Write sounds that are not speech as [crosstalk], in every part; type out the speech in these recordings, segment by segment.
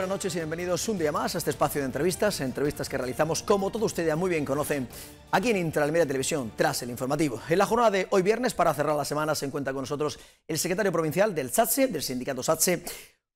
buenas noches y bienvenidos un día más a este espacio de entrevistas, entrevistas que realizamos, como todos ustedes ya muy bien conocen, aquí en Intralmedia Televisión, tras el informativo. En la jornada de hoy viernes, para cerrar la semana, se encuentra con nosotros el secretario provincial del SATSE, del sindicato SATSE,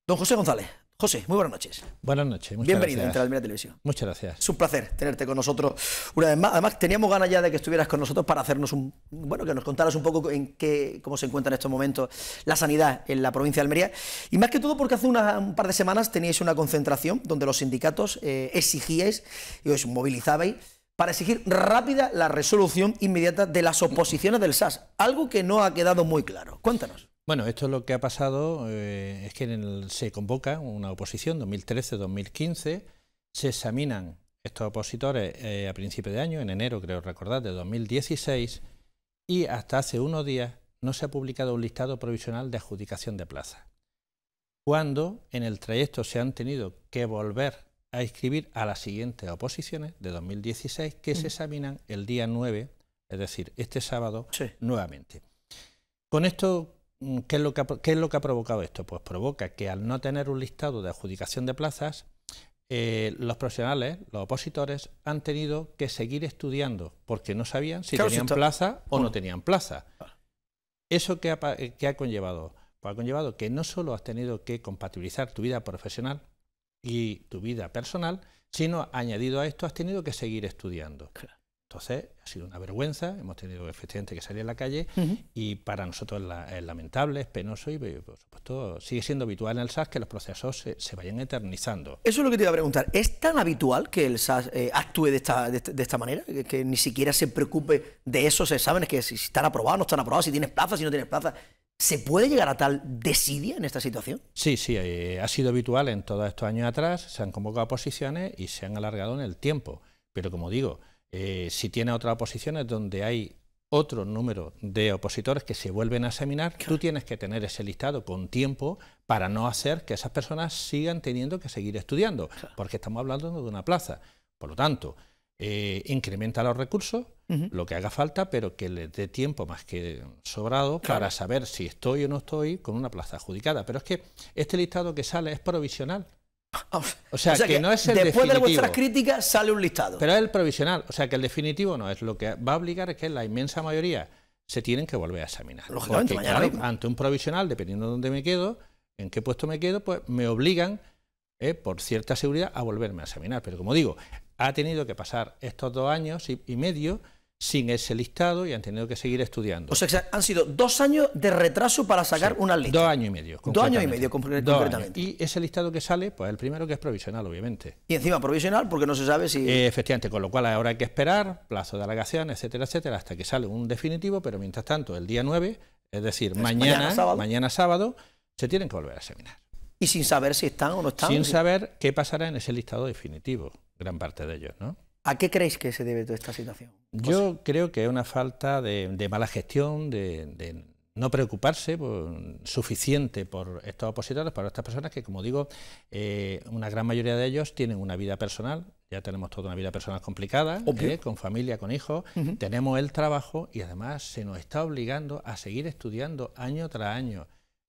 don José González. José, muy buenas noches. Buenas noches, muchas Bienvenido gracias. a Intralmedia Televisión. Muchas gracias. Es un placer tenerte con nosotros una vez más. Además, teníamos ganas ya de que estuvieras con nosotros para hacernos un. Bueno, que nos contaras un poco en qué, cómo se encuentra en estos momentos la sanidad en la provincia de Almería. Y más que todo porque hace una- un par de semanas teníais una concentración donde los sindicatos eh, exigíais y os movilizabais para exigir rápida la resolución inmediata de las oposiciones del SAS. Algo que no ha quedado muy claro. Cuéntanos. Bueno, esto es lo que ha pasado, eh, es que en el- se convoca una oposición 2013-2015, se examinan estos opositores eh, a principio de año, en enero creo recordar, de 2016, y hasta hace unos días no se ha publicado un listado provisional de adjudicación de plazas. Cuando en el trayecto se han tenido que volver a inscribir a las siguientes oposiciones de 2016 que se examinan el día 9, es decir, este sábado, Sí. nuevamente. Con esto, ¿qué es, lo que ha, qué es lo que ha provocado esto? Pues provoca que al no tener un listado de adjudicación de plazas, eh, los profesionales, los opositores, han tenido que seguir estudiando porque no sabían si Claro, si tenían está- plaza o no tenían plaza. ¿Eso qué ha, qué ha conllevado? Pues ha conllevado que no solo has tenido que compatibilizar tu vida profesional y tu vida personal, sino añadido a esto has tenido que seguir estudiando. Claro. Entonces, ha sido una vergüenza, hemos tenido efectivamente que salir a la calle y para nosotros es, la- es lamentable, es penoso y, por supuesto, sigue siendo habitual en el SAS que los procesos se, se vayan eternizando. Eso es lo que te iba a preguntar. ¿Es tan habitual que el SAS eh, actúe de esta, de, esta- de esta manera? Que, que ni siquiera se preocupe de esos exámenes, que si están aprobados, no están aprobados, si tienes plaza, si no tienes plaza. ¿Se puede llegar a tal desidia en esta situación? Sí, sí, eh, ha sido habitual en todos estos años atrás, se han convocado posiciones y se han alargado en el tiempo. Pero como digo, eh, si tiene otras oposiciones donde hay otro número de opositores que se vuelven a examinar, tú tienes que tener ese listado con tiempo para no hacer que esas personas sigan teniendo que seguir estudiando, porque estamos hablando de una plaza. Por lo tanto, eh, incrementa los recursos, lo que haga falta, pero que les dé tiempo más que sobrado Claro. para saber si estoy o no estoy con una plaza adjudicada. Pero es que este listado que sale es provisional, [laughs] O sea, que no es el después de vuestras críticas sale un listado. pero es el provisional. O sea, que el definitivo no es. Lo que va a obligar es que la inmensa mayoría se tienen que volver a examinar. Lógicamente, Porque, mañana claro, ante un provisional, dependiendo de dónde me quedo, en qué puesto me quedo, pues me obligan, eh, por cierta seguridad, a volverme a examinar. Pero como digo, ha tenido que pasar estos dos años y, y medio sin ese listado y han tenido que seguir estudiando. o sea, que han sido dos años de retraso para sacar Sí, una lista. Dos años y medio. Dos años y medio, concretamente. años. Y ese listado que sale, pues el primero que es provisional, obviamente. Y encima provisional porque no se sabe si... Eh, efectivamente, con lo cual ahora hay que esperar, plazo de alegación, etcétera, etcétera, hasta que sale un definitivo, pero mientras tanto, el día 9, es decir, mañana mañana, sábado. mañana sábado, se tienen que volver a examinar. y sin saber si están o no están. Sin Si- saber qué pasará en ese listado definitivo, gran parte de ellos, ¿no? ¿A qué creéis que se debe toda esta situación? Yo creo que es una falta de, de mala gestión, de, de no preocuparse suficiente por estos opositores, por estas personas que, como digo, eh, una gran mayoría de ellos tienen una vida personal, ya tenemos toda una vida personal complicada, eh, con familia, con hijos, tenemos el trabajo y además se nos está obligando a seguir estudiando año tras año.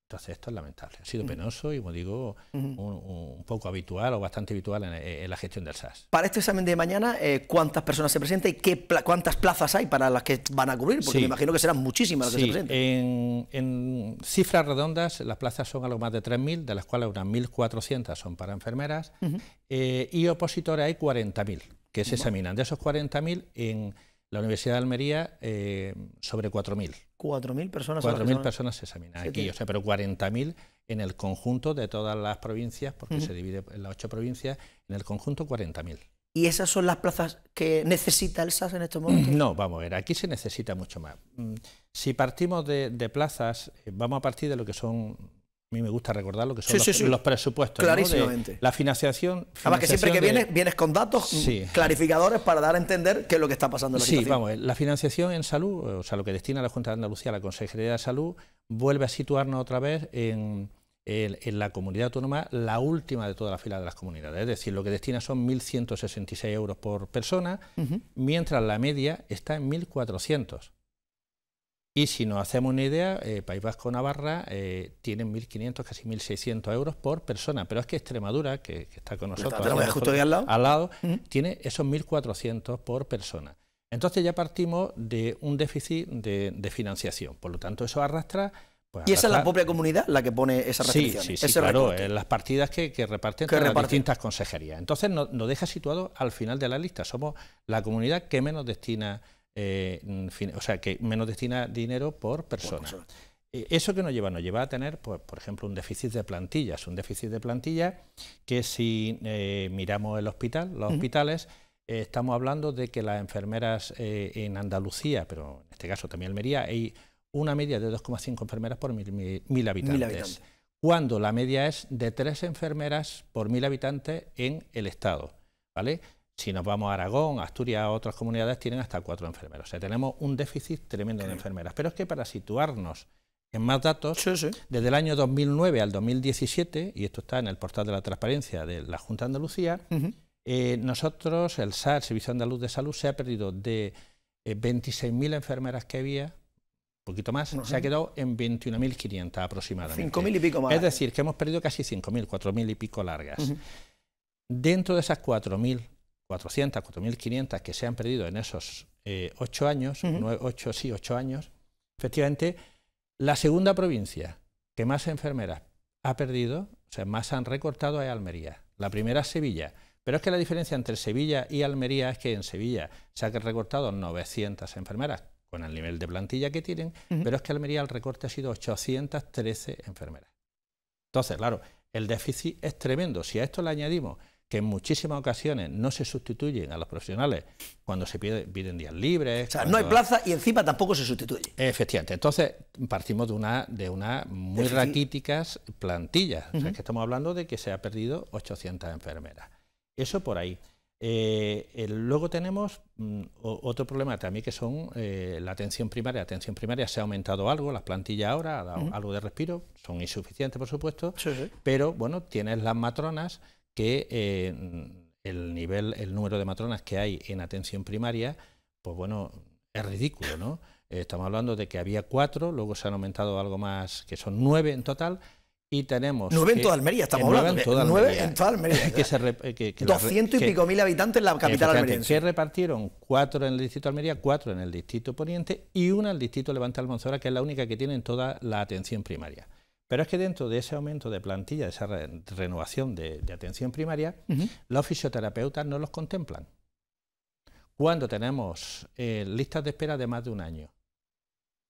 Entonces esto es lamentable, ha sido penoso y, como digo, Ujú. un, un poco habitual o bastante habitual en, en la gestión del SAS. Para este examen de mañana, eh, ¿cuántas personas se presentan y qué pla- cuántas plazas hay para las que van a cubrir? Porque Sí. me imagino que serán muchísimas las que se presenten. en, en cifras redondas, las plazas son algo más de 3.000, de las cuales unas 1.400 son para enfermeras, eh, y opositores hay 40.000 que se examinan. De esos 40.000, en la Universidad de Almería, eh, sobre 4.000. 4.000 personas. son las que 4.000 se van- personas se examinan Sí, aquí, o sea, pero 40.000 en el conjunto de todas las provincias, porque se divide en las ocho provincias, en el conjunto 40.000. ¿Y esas son las plazas que necesita el SAS en estos momentos? No, vamos a ver, aquí se necesita mucho más. Mm, Si partimos de, de plazas, eh, vamos a partir de lo que son, mí me gusta recordar lo que son Sí, los, sí, sí. los presupuestos. ¿no? De Clarísimamente. la financiación. Además que siempre que financiación de- vienes, vienes con datos clarificadores para dar a entender qué es lo que está pasando en la Sí, situación. vamos, la financiación en salud, o sea, lo que destina la Junta de Andalucía a la Consejería de Salud, vuelve a situarnos otra vez en, en- en la comunidad autónoma, la última de toda la fila de las comunidades. Es decir, lo que destina son 1.166 euros por persona, mientras la media está en 1.400. Y si nos hacemos una idea, eh, País Vasco Navarra eh, tienen 1.500, casi 1.600 euros por persona, pero es que Extremadura, que, está con nosotros justo al lado, al lado tiene esos 1.400 por persona. Entonces ya partimos de un déficit de, financiación, por lo tanto eso arrastra... Pues, ¿Y esa es la propia comunidad la que pone esa restricciones? Sí, sí, sí claro, en las partidas que, reparten las distintas consejerías. Entonces nos, nos deja situado al final de la lista. Somos la comunidad que menos destina eh, o sea, que menos destina dinero por persona. Eh, ¿Eso que nos lleva? Nos lleva a tener, pues, por ejemplo, un déficit de plantillas. Un déficit de plantillas que si eh, miramos el hospital, los hospitales, estamos hablando de que las enfermeras en Andalucía, pero en este caso también Almería, hay una media de 2,5 enfermeras por mil, habitantes, mil, habitantes, cuando la media es de tres enfermeras por mil habitantes en el Estado. ¿vale? Si nos vamos a Aragón, Asturias, otras comunidades tienen hasta cuatro enfermeros. O sea, tenemos un déficit tremendo de enfermeras. Pero es que para situarnos en más datos, desde el año 2009 al 2017, y esto está en el portal de la transparencia de la Junta de Andalucía, eh, nosotros, el SAR, Servicio Andaluz de Salud, se ha perdido de 26.000 eh, enfermeras que había, un poquito más, se ha quedado en 21.500 aproximadamente. 5.000 y pico más. Es decir, que hemos perdido casi 5.000, 4.000 y pico largas. Dentro de esas 4.000 400, 4.500 que se han perdido en esos eh, ocho años, ocho, sí, ocho años, efectivamente, la segunda provincia que más enfermeras ha perdido, o sea, más han recortado es Almería. La primera es Sevilla. Pero es que la diferencia entre Sevilla y Almería es que en Sevilla se han recortado 900 enfermeras con el nivel de plantilla que tienen, pero es que Almería el recorte ha sido 813 enfermeras. Entonces, claro, el déficit es tremendo. Si a esto le añadimos que en muchísimas ocasiones no se sustituyen a los profesionales cuando se piden, días libres. O sea, no hay plaza y encima tampoco se sustituye. Efectivamente. Entonces, partimos de una, de una muy raquíticas plantillas. O sea, que estamos hablando de que se ha perdido 800 enfermeras. Eso por ahí. Eh, luego tenemos mm, otro problema también que son eh, la atención primaria. La atención primaria se ha aumentado algo, las plantillas ahora ha dado algo de respiro, son insuficientes por supuesto, pero bueno, tienes las matronas que eh, el nivel, el número de matronas que hay en atención primaria, pues bueno, es ridículo, ¿no? Eh, estamos hablando de que había cuatro, luego se han aumentado algo más, que son nueve en total, y tenemos... Nueve en toda Almería, estamos hablando. Nueve en toda Almería. [laughs] que 200 y pico mil habitantes en la capital almeriense. Que repartieron cuatro en el distrito de Almería, cuatro en el distrito Poniente y una en el distrito Levante Almanzora, que es la única que tiene en toda la atención primaria. Pero es que dentro de ese aumento de plantilla, de esa renovación de, atención primaria, los fisioterapeutas no los contemplan. Cuando tenemos eh, listas de espera de más de un año.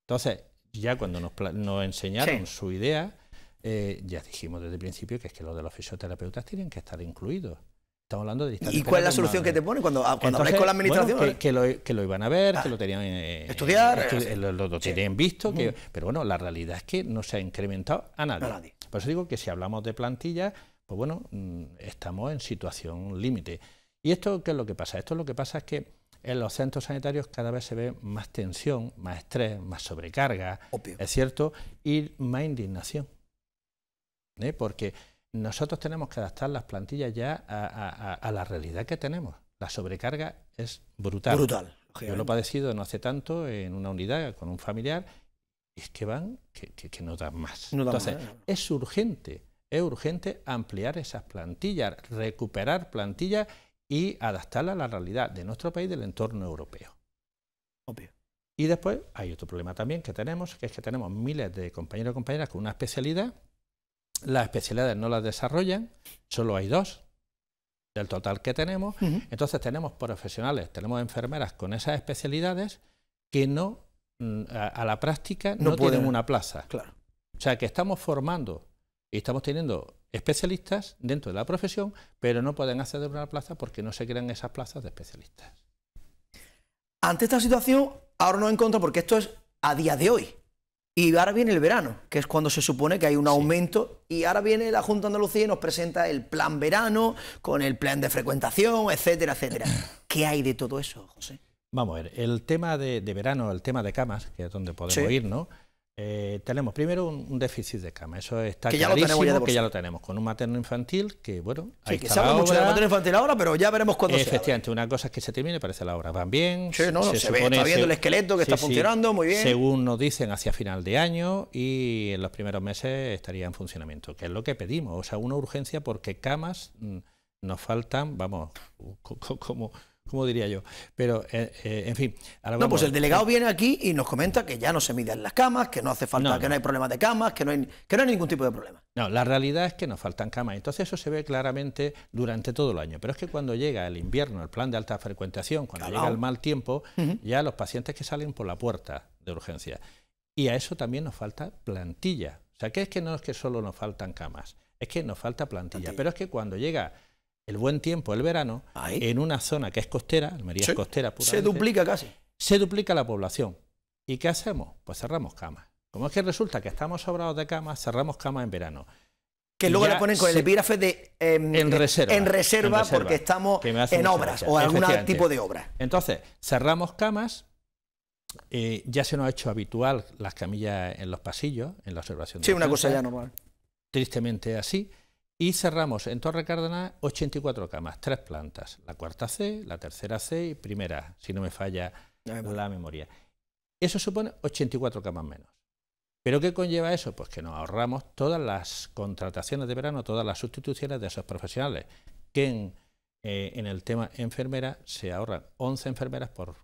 Entonces, ya cuando nos, enseñaron su idea, eh, ya dijimos desde el principio que es que los de los fisioterapeutas tienen que estar incluidos. Estamos hablando de ¿Y cuál es la solución que te pone cuando, ah, cuando con la administración? que, lo, iban a ver, que lo tenían. Eh, estudiar. Eh, lo, tenían visto, que, pero bueno, la realidad es que no se ha incrementado a nadie. Por eso digo que si hablamos de plantilla, pues bueno, mm, estamos en situación límite. ¿Y esto qué es lo que pasa? Esto lo que pasa es que en los centros sanitarios cada vez se ve más tensión, más estrés, más sobrecarga, es cierto, y más indignación. ¿eh? Porque nosotros tenemos que adaptar las plantillas ya a, la realidad que tenemos. La sobrecarga es brutal. Brutal. Yo lo he padecido no hace tanto en una unidad con un familiar y es que van que, no dan más. Entonces, es urgente, es urgente ampliar esas plantillas, recuperar plantillas y adaptarlas a la realidad de nuestro país del entorno europeo. Obvio. Y después hay otro problema también que tenemos, que es que tenemos miles de compañeros y compañeras con una especialidad las especialidades no las desarrollan, solo hay dos del total que tenemos. Entonces tenemos profesionales, tenemos enfermeras con esas especialidades que no, mm, a, la práctica, no, tienen una plaza. Claro. O sea que estamos formando y estamos teniendo especialistas dentro de la profesión, pero no pueden acceder a una plaza porque no se crean esas plazas de especialistas. Ante esta situación, ahora no encuentro porque esto es a día de hoy. Y ahora viene el verano, que es cuando se supone que hay un aumento, y ahora viene la Junta de Andalucía y nos presenta el plan verano, con el plan de frecuentación, etcétera, etcétera. [clears throat] ¿Qué hay de todo eso, José? Vamos a ver, el tema de, verano, el tema de camas, que es donde podemos ir, ¿no? Eh, tenemos primero un, déficit de cama, eso está que ya lo tenemos que ya lo tenemos, con un materno infantil que, bueno, sí, que se habla mucho de materno infantil ahora, pero ya veremos cuándo Efectivamente, una cosa es que se termine, parece la obra van bien. Sí, no, se, ve, está viendo el esqueleto que está funcionando muy bien. Según nos dicen, hacia final de año y en los primeros meses estaría en funcionamiento, que es lo que pedimos, o sea, una urgencia porque camas mm, nos faltan, vamos, [laughs] como como diría yo. Pero, eh, eh, en fin. no, pues el delegado viene aquí y nos comenta que ya no se miden las camas, que no hace falta, que no hay problemas de camas, que no, hay, que no hay ningún tipo de problema. No, la realidad es que nos faltan camas. Entonces eso se ve claramente durante todo el año. Pero es que cuando llega el invierno, el plan de alta frecuentación, cuando llega el mal tiempo, ya los pacientes que salen por la puerta de urgencia. Y a eso también nos falta plantilla. O sea, que es que no es que solo nos faltan camas, es que nos falta plantilla. Pero es que cuando llega el buen tiempo, el verano, en una zona que es costera, Almería es costera Se duplica casi. Se duplica la población. ¿Y qué hacemos? Pues cerramos camas. Como es que resulta que estamos sobrados de camas, cerramos camas en verano. Que luego le ponen con el epígrafe de em, en, reserva, en, reserva, porque estamos en obras o algún tipo de obra. Entonces, cerramos camas, eh, ya se nos ha hecho habitual las camillas en los pasillos, en la observación. Sí, una cosa ya normal. Tristemente así. Y cerramos en Torre Cárdenas 84 camas, tres plantas, la cuarta C, la tercera C y primera, si no me falla la memoria. Eso supone 84 camas menos. ¿Pero qué conlleva eso? Pues que nos ahorramos todas las contrataciones de verano, todas las sustituciones de esos profesionales, que en, eh, el tema enfermera se ahorran 11 enfermeras por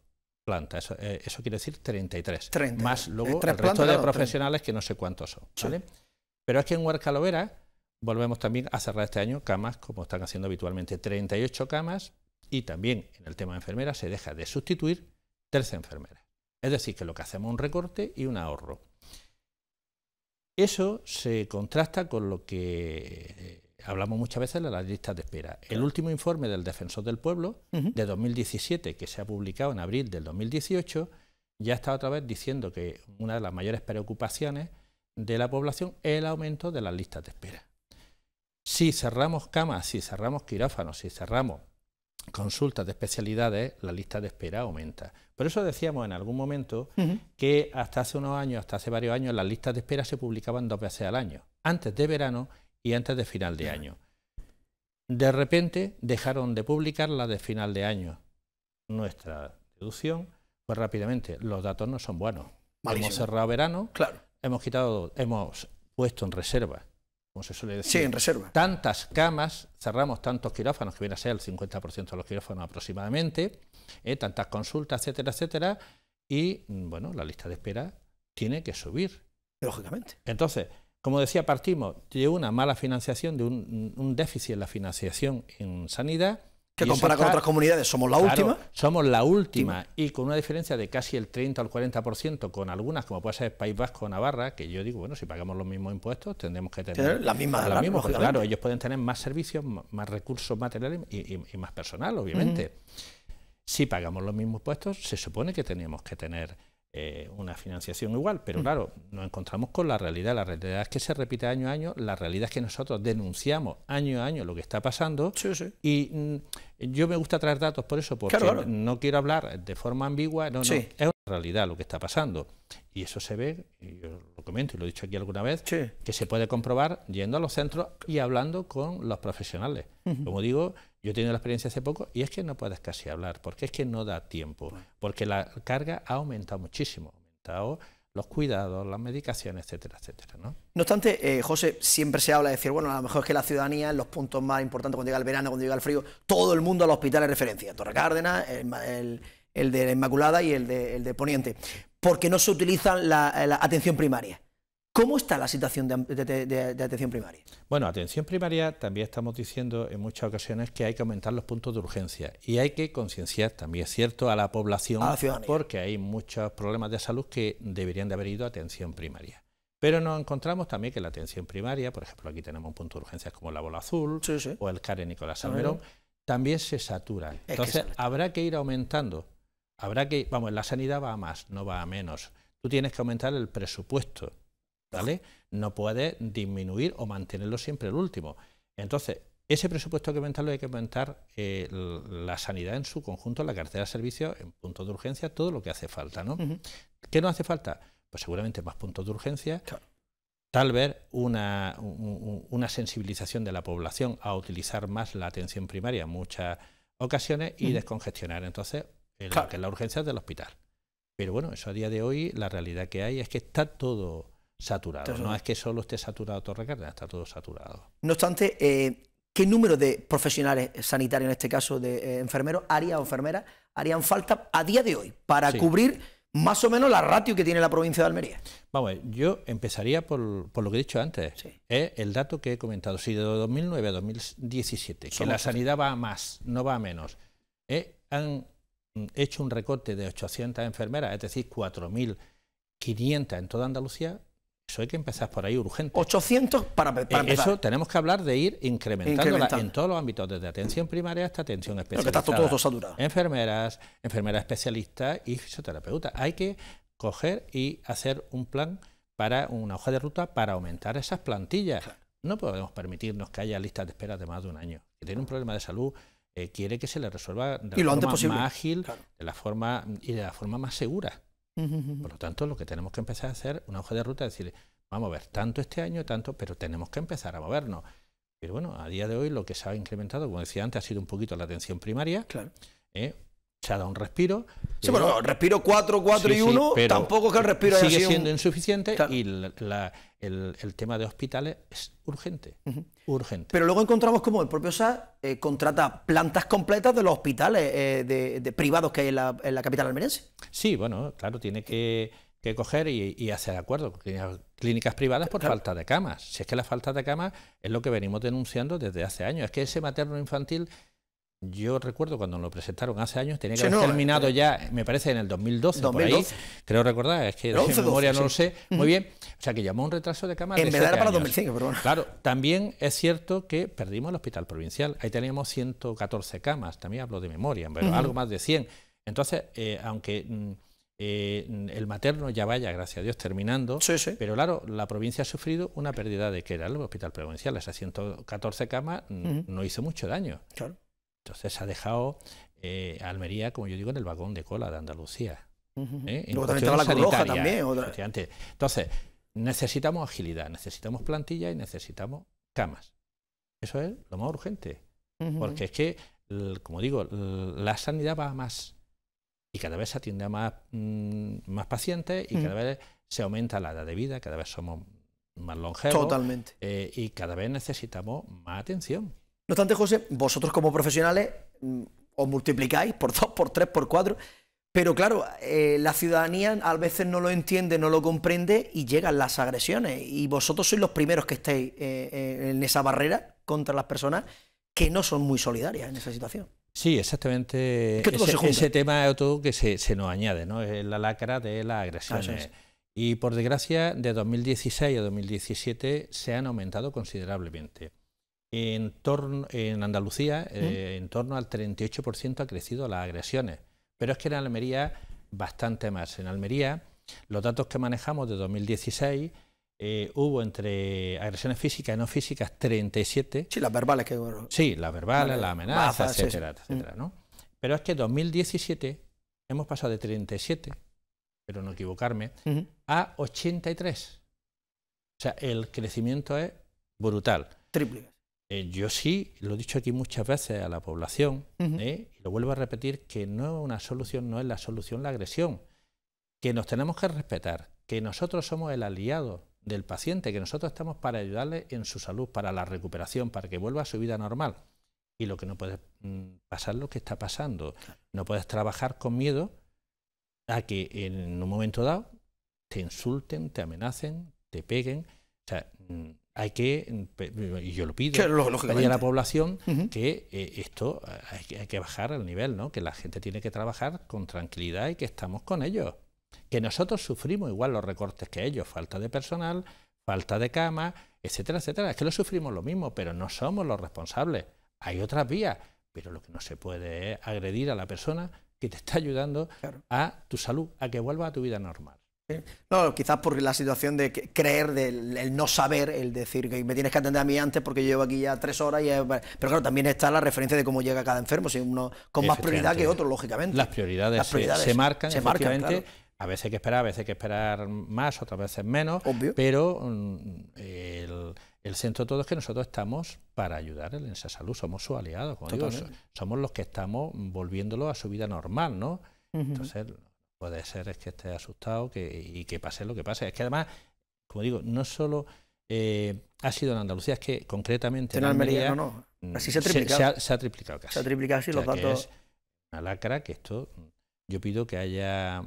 planta, eso, eh, quiere decir 33, más luego el resto de profesionales que no sé cuántos son. Pero es que en Huercalovera volvemos también a cerrar este año camas como están haciendo habitualmente, 38 camas y también en el tema de enfermeras se deja de sustituir 13 enfermeras. Es decir, que lo que hacemos es un recorte y un ahorro. Eso se contrasta con lo que eh, hablamos muchas veces de las listas de espera. El último informe del Defensor del Pueblo de 2017, que se ha publicado en abril del 2018, ya está otra vez diciendo que una de las mayores preocupaciones de la población es el aumento de las listas de espera. Si cerramos camas, si cerramos quirófanos, si cerramos consultas de especialidades, la lista de espera aumenta. Por eso decíamos en algún momento que hasta hace unos años, hasta hace varios años, las listas de espera se publicaban dos veces al año, antes de verano y antes de final de año. De repente dejaron de publicar las de final de año. Nuestra deducción, pues rápidamente, los datos no son buenos. Hemos cerrado verano, claro. hemos quitado, hemos puesto en reserva como se suele decir. Sí, en reserva. Tantas camas, cerramos tantos quirófanos, que viene a ser el 50% de los quirófanos aproximadamente, eh, tantas consultas, etcétera, etcétera, y mm, bueno, la lista de espera tiene que subir. Lógicamente. Entonces, como decía, partimos de una mala financiación, de un déficit en la financiación en sanidad, que compara con otras comunidades somos la última. Somos la última y con una diferencia de casi el 30 o el 40% con algunas, como puede ser País Vasco o Navarra, que yo digo, bueno, si pagamos los mismos impuestos tendremos que tener las mismas. La mismas claro, ellos pueden tener más servicios, más recursos materiales y, más personal, obviamente. Si pagamos los mismos impuestos, se supone que teníamos que tener eh, una financiación igual, pero mm. claro, nos encontramos con la realidad. La realidad es que se repite año a año, la realidad es que nosotros denunciamos año a año lo que está pasando y mm, yo me gusta traer datos por eso, porque no quiero hablar de forma ambigua, no, no, es una realidad lo que está pasando. Y eso se ve, y yo lo comento y lo he dicho aquí alguna vez, que se puede comprobar yendo a los centros y hablando con los profesionales. Como digo, yo he tenido la experiencia hace poco y es que no puedes casi hablar, porque es que no da tiempo, porque la carga ha aumentado muchísimo, ha aumentado los cuidados, las medicaciones, etcétera, etcétera. ¿no? no obstante, eh, José, siempre se habla de decir, bueno, a lo mejor es que la ciudadanía en los puntos más importantes, cuando llega el verano, cuando llega el frío, todo el mundo al hospital es referencia, Torre Cárdenas, el, de la Inmaculada y el de, el de Poniente, porque no se utiliza la atención primaria. ¿Cómo está la situación de, atención primaria? Bueno, atención primaria también estamos diciendo en muchas ocasiones que hay que aumentar los puntos de urgencia y hay que concienciar también, es cierto, a la población porque hay muchos problemas de salud que deberían de haber ido a atención primaria. Pero nos encontramos también que la atención primaria, por ejemplo, aquí tenemos un punto de urgencia como la bola azul o el CARE Nicolás Salmerón, también se satura. Entonces, habrá que ir aumentando. Habrá que, vamos, la sanidad va a más, no va a menos. Tú tienes que aumentar el presupuesto ¿vale? No puede disminuir o mantenerlo siempre el último. Entonces, ese presupuesto que aumentarlo hay que aumentar eh, la sanidad en su conjunto, la cartera de servicios, en puntos de urgencia, todo lo que hace falta, ¿no? ¿Qué no hace falta? pues seguramente más puntos de urgencia. Tal vez una, una sensibilización de la población a utilizar más la atención primaria en muchas ocasiones y descongestionar entonces que la urgencia del hospital. Pero bueno, eso a día de hoy, la realidad que hay es que está todo saturado. no es que solo esté saturado Torre está todo saturado. No obstante, eh, ¿qué número de profesionales sanitarios, en este caso de eh, enfermeros, haría o enfermeras, harían falta a día de hoy para cubrir más o menos la ratio que tiene la provincia de Almería? Vamos, yo empezaría por, lo que he dicho antes. Es el dato que he comentado. Si de 2009 a 2017, que la sanidad va a más, no va a menos, eh, han hecho un recorte de 800 enfermeras, es decir, 4.500 en toda Andalucía, eso hay que empezar por ahí urgente. 800 para, para eh, empezar. Eso tenemos que hablar de ir incrementándola en todos los ámbitos, desde atención primaria hasta atención especializada. Pero que está todo, saturado. Enfermeras, enfermeras especialistas y fisioterapeutas. Hay que coger y hacer un plan para una hoja de ruta para aumentar esas plantillas. No podemos permitirnos que haya listas de espera de más de un año. Si tiene un problema de salud, eh, quiere que se le resuelva de la forma más ágil de la forma, y de la forma más segura. Por lo tanto, lo que tenemos que empezar a hacer una hoja de ruta es decir, vamos a ver, tanto este año, tanto, pero tenemos que empezar a movernos. Pero bueno, a día de hoy lo que se ha incrementado, como decía antes, ha sido un poquito la atención primaria. Claro. ¿eh? Se ha dado un respiro. Sí, bueno, respiro 4, 4 y 1, tampoco es que el respiro sigue siendo insuficiente y el, tema de hospitales es urgente, urgente. Pero luego encontramos como el propio SAS eh, contrata plantas completas de los hospitales eh, de, privados que hay en la, capital almeriense. Sí, bueno, claro, tiene que, coger y, hacer acuerdo con clínicas privadas por falta de camas. Si es que la falta de camas es lo que venimos denunciando desde hace años. Es que ese materno infantil yo recuerdo cuando lo presentaron hace años, tenía que haber terminado eh, ya, me parece, en el 2012, por ahí. Creo recordar, es que de memoria no lo sé. Muy bien. O sea, que llamó un retraso de cama. En verdad era para 2005, pero bueno. Claro, también es cierto que perdimos el hospital provincial. Ahí teníamos 114 camas, también hablo de memoria, pero algo más de 100. Entonces, eh, aunque. Mm, eh, el materno ya vaya, gracias a Dios, terminando, pero claro, la provincia ha sufrido una pérdida de que era el hospital provincial, esas 114 camas mm, no hizo mucho daño. Claro. Entonces ha dejado eh, Almería, como yo digo, en el vagón de cola de Andalucía. ¿eh? la también. Entonces, necesitamos agilidad, necesitamos plantilla y necesitamos camas. Eso es lo más urgente. Porque es que, como digo, la sanidad va a más. Y cada vez se atiende a más, mm, más pacientes y cada vez se aumenta la edad de vida, cada vez somos más longevos. Totalmente. Eh, y cada vez necesitamos más atención. No obstante, José, vosotros como profesionales mm, os multiplicáis por dos, por tres, por cuatro, pero claro, eh, la ciudadanía a veces no lo entiende, no lo comprende y llegan las agresiones. Y vosotros sois los primeros que estáis eh, eh, en esa barrera contra las personas que no son muy solidarias en esa situación. Sí, exactamente. ese, tema es todo que se, nos añade, ¿no? Es la lacra de las agresiones. Y por desgracia, de 2016 a 2017 se han aumentado considerablemente. En, torno, en Andalucía, eh, en torno al 38% ha crecido las agresiones, pero es que en Almería bastante más. En Almería, los datos que manejamos de 2016 eh, hubo entre agresiones físicas y no físicas 37. Sí, las verbales que Sí, las verbales, las amenazas, etcétera, etcétera, ¿no? Pero es que en 2017 hemos pasado de 37, pero no equivocarme, a 83. O sea, el crecimiento es brutal. Triple. Eh, yo sí, lo he dicho aquí muchas veces a la población, ¿eh? y lo vuelvo a repetir, que no es una solución, no es la solución la agresión, que nos tenemos que respetar, que nosotros somos el aliado del paciente, que nosotros estamos para ayudarle en su salud, para la recuperación, para que vuelva a su vida normal. Y lo que no puede mm, pasar lo que está pasando. No puedes trabajar con miedo a que en un momento dado te insulten, te amenacen, te peguen. O sea, mm, hay que, y yo lo pido, a la población que eh, esto hay que, bajar al nivel, ¿no? que la gente tiene que trabajar con tranquilidad y que estamos con ellos. Que nosotros sufrimos igual los recortes que ellos, falta de personal, falta de cama, etcétera, etcétera. Es que lo sufrimos lo mismo, pero no somos los responsables. Hay otras vías, pero lo que no se puede es agredir a la persona que te está ayudando a tu salud, a que vuelva a tu vida normal. No, quizás por la situación de creer, del no saber, el decir que me tienes que atender a mí antes porque yo llevo aquí ya tres horas. Y Pero claro, también está la referencia de cómo llega cada enfermo, si uno con más prioridad que otro, lógicamente. Las prioridades, se, marcan, se A veces hay que esperar, a veces hay que esperar más, otras veces menos, pero mm, el, centro de todo es que nosotros estamos para ayudar en esa salud, somos sus aliados, como digo, somos los que estamos volviéndolo a su vida normal, ¿no? Entonces, puede ser es que esté asustado que, y que pase lo que pase. Es que además, como digo, no solo eh, ha sido en Andalucía, es que concretamente en Almería, no, no. Así se ha triplicado. Se, ha, triplicado casi. Se ha triplicado así los datos. es una lacra que esto yo pido que haya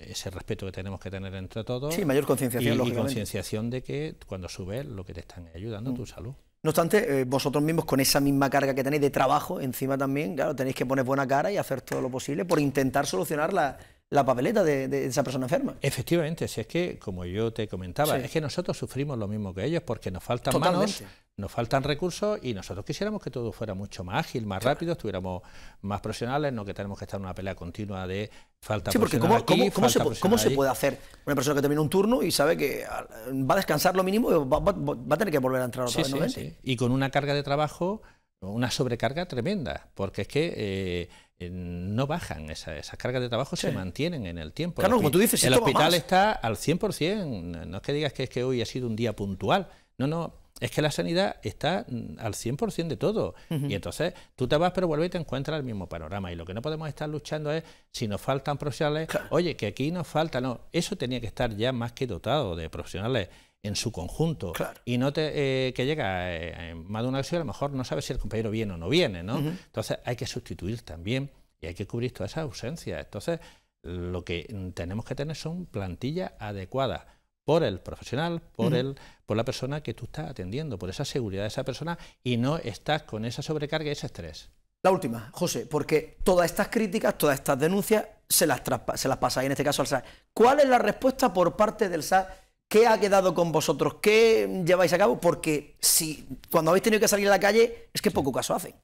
ese respeto que tenemos que tener entre todos. Sí, mayor concienciación, y, y concienciación de que cuando subes lo que te están ayudando, tu mm. salud. No obstante, eh, vosotros mismos con esa misma carga que tenéis de trabajo encima también, claro, tenéis que poner buena cara y hacer todo lo posible por intentar solucionar la, la papeleta de, esa persona enferma. Efectivamente, si es que, como yo te comentaba, es que nosotros sufrimos lo mismo que ellos porque nos faltan manos, nos faltan recursos y nosotros quisiéramos que todo fuera mucho más ágil, más rápido, estuviéramos más profesionales, no que tenemos que estar en una pelea continua de falta sí, porque ¿cómo, ¿cómo, se, ¿cómo, se, puede hacer una persona que termina un turno y sabe que va a descansar lo mínimo y va, a tener que volver a entrar otra vez? Sí, y con una carga de trabajo, una sobrecarga tremenda, porque es que... Eh, no bajan, esas cargas de trabajo se mantienen en el tiempo. Claro, como tú dices, el hospital está al 100%, no es que digas que es que hoy ha sido un día puntual, no, no, es que la sanidad está mm, al 100% de todo. Y entonces tú te vas, pero vuelves y te encuentras el mismo panorama. Y lo que no podemos estar luchando es, si nos faltan profesionales, oye, que aquí nos falta, no, eso tenía que estar ya más que dotado de profesionales en su conjunto y no te, eh, que llega eh, más de una ocasión, a lo mejor no sabes si el compañero viene o no viene, ¿no? Entonces hay que sustituir también y hay que cubrir todas esas ausencias. Entonces, lo que tenemos que tener son plantillas adecuadas por el profesional, por el, por la persona que tú estás atendiendo, por esa seguridad de esa persona y no estás con esa sobrecarga y ese estrés. La última, José, porque todas estas críticas, todas estas denuncias se las, se las pasa, y en este caso al SAS. ¿Cuál es la respuesta por parte del SAS ¿Qué ha quedado con vosotros? ¿Qué lleváis a cabo? Porque si cuando habéis tenido que salir a la calle es que poco caso hacen.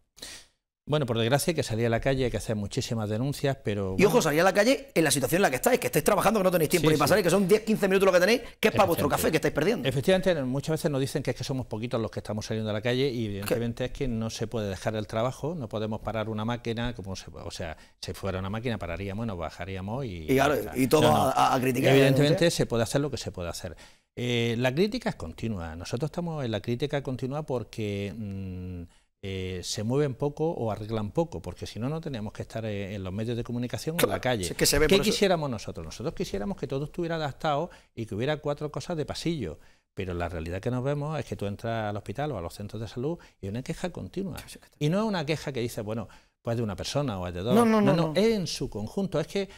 Bueno, por desgracia hay que salir a la calle, hay que hacer muchísimas denuncias, pero... Y ojo, salir a la calle en la situación en la que estáis, que estáis trabajando, que no tenéis tiempo ni pasar, y que son 10-15 minutos lo que tenéis, que es para vuestro café que estáis perdiendo. Efectivamente, muchas veces nos dicen que es que somos poquitos los que estamos saliendo a la calle y evidentemente es que no se puede dejar el trabajo, no podemos parar una máquina, como se, o sea, si fuera una máquina pararíamos, nos bajaríamos y... Y, todo A, criticar. Evidentemente se puede hacer lo que se puede hacer. Eh, la crítica es continua, nosotros estamos en la crítica continua porque... Mm, eh, se mueven poco o arreglan poco, porque si no, no tenemos que estar eh, en los medios de comunicación en la calle. ¿Qué quisiéramos nosotros? Nosotros quisiéramos que todo estuviera adaptado y que hubiera cuatro cosas de pasillo. Pero la realidad que nos vemos es que tú entras al hospital o a los centros de salud y hay una queja continua. Y no es una queja que dice, bueno, pues de una persona o es de dos. No, no, no. no, es en su conjunto. Es que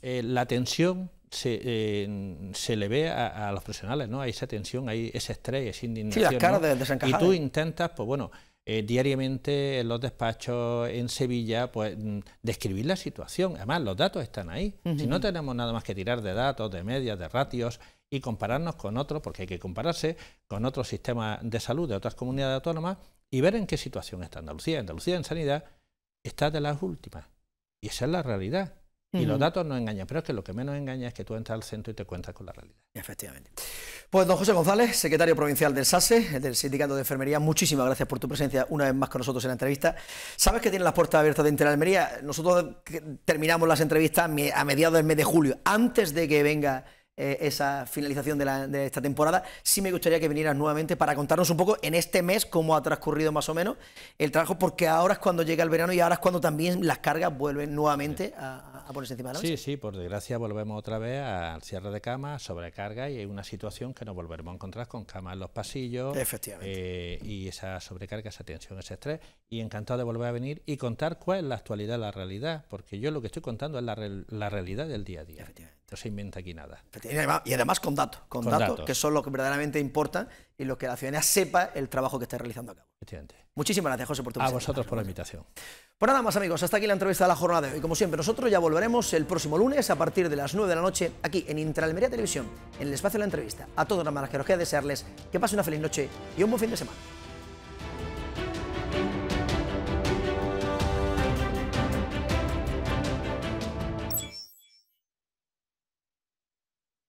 eh, la tensión se, se, le ve a, los profesionales, ¿no? Hay esa tensión, hay ese estrés, esa indignación. Sí, las caras Y tú intentas, pues bueno, eh, diariamente en los despachos en Sevilla, pues mm, describir la situación. Además, los datos están ahí. Si no tenemos nada más que tirar de datos, de medias, de ratios y compararnos con otros, porque hay que compararse con otros sistemas de salud de otras comunidades autónomas y ver en qué situación está Andalucía. Andalucía en sanidad está de las últimas. Y esa es la realidad. Y los datos no engañan, pero es que lo que menos engaña es que tú entras al centro y te cuentas con la realidad. Efectivamente. Pues don José González, secretario provincial del SASE, del Sindicato de Enfermería, muchísimas gracias por tu presencia una vez más con nosotros en la entrevista. Sabes que tienen las puertas abiertas de Interalmería. Nosotros terminamos las entrevistas a mediados del mes de julio, antes de que venga eh, esa finalización de, esta temporada. Sí me gustaría que vinieras nuevamente para contarnos un poco en este mes cómo ha transcurrido más o menos el trabajo, porque ahora es cuando llega el verano y ahora es cuando también las cargas vuelven nuevamente a, ponerse encima de la Sí, sí, por desgracia volvemos otra vez al cierre de camas, sobrecarga y hay una situación que nos volveremos a encontrar con camas en los pasillos. Efectivamente. Eh, y esa sobrecarga, esa tensión, ese estrés. Y encantado de volver a venir y contar cuál es la actualidad, la realidad, porque yo lo que estoy contando es la, la realidad del día a día. Efectivamente. No se inventa aquí nada. Y además con datos, con, datos, que son lo que verdaderamente importa y lo que la ciudadanía sepa el trabajo que está realizando a cabo. Muchísimas gracias, José, por tu A vosotros por la invitación. Pues nada más, amigos, hasta aquí la entrevista de la jornada de hoy. Como siempre, nosotros ya volveremos el próximo lunes a partir de las 9 de la noche aquí en Interalmería Televisión, en el espacio de la entrevista. A todos nada más que nos queda desearles que pasen una feliz noche y un buen fin de semana.